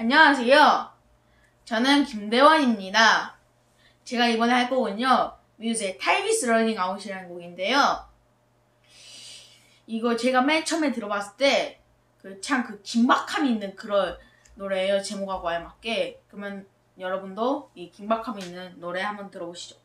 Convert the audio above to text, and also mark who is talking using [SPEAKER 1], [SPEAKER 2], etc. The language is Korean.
[SPEAKER 1] 안녕하세요. 저는 김대원입니다. 제가 이번에 할 곡은요, 뮤즈의 Time is running out이라는 곡인데요. 이거 제가 맨 처음에 들어봤을 때, 그 참그 그 긴박함이 있는 그런 노래예요. 제목하고 알맞게. 그러면 여러분도 이 긴박함이 있는 노래 한번 들어보시죠.